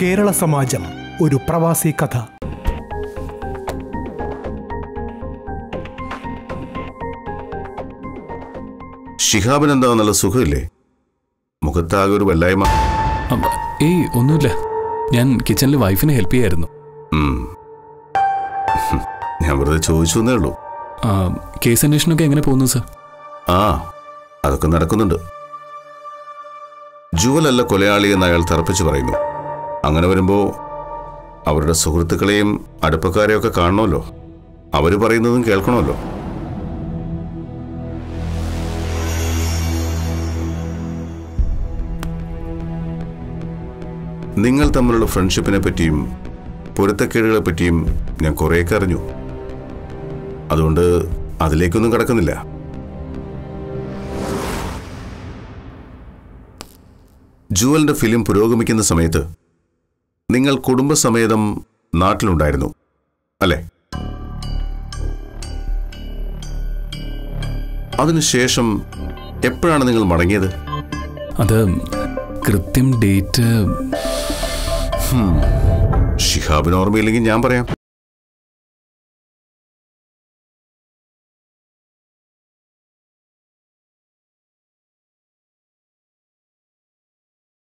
കേരള സമാജം ഒരു പ്രവാസി കഥ. ഷിഹാബിന് എന്താ നല്ല സുഖമില്ലേ? മുഖത്താകെ ഒരു വല്ലായ്മ ഏയ് ഒന്നുമില്ല. ഞാൻ കിച്ചണിൽ വൈഫിനെ ഹെൽപ്പ് ചെയ്യായിരുന്നു. ഞാൻ വെറുതെ ചോദിച്ചു എന്നേ ഉള്ളൂ. കേസ് അന്വേഷണമൊക്കെ എങ്ങനെ പോകുന്നു സർ? ആ അതൊക്കെ നടക്കുന്നുണ്ട്. ജുവലല്ല കൊലയാളി എന്ന് അയാൾ തറപ്പിച്ച് പറയുന്നു. അങ്ങനെ വരുമ്പോൾ അവരുടെ സുഹൃത്തുക്കളെയും അടുപ്പക്കാരെയൊക്കെ കാണണമല്ലോ. അവർ പറയുന്നതും കേൾക്കണമല്ലോ. നിങ്ങൾ തമ്മിലുള്ള ഫ്രണ്ട്ഷിപ്പിനെ പറ്റിയും പൊരുത്തക്കേടുകളെ പറ്റിയും ഞാൻ കുറേയൊക്കെ അറിഞ്ഞു. അതുകൊണ്ട് അതിലേക്കൊന്നും കടക്കുന്നില്ല. ജുവലിന്റെ ഫിലിം പുരോഗമിക്കുന്ന സമയത്ത് നിങ്ങൾ കുടുംബസമേതം നാട്ടിലുണ്ടായിരുന്നു അല്ലേ? അതിനുശേഷം എപ്പോഴാണ് നിങ്ങൾ മടങ്ങിയത്? അത് കൃത്യം ഡേറ്റ് ഷിഹാബിന് ഓർമ്മയില്ലെങ്കിൽ ഞാൻ പറയാം.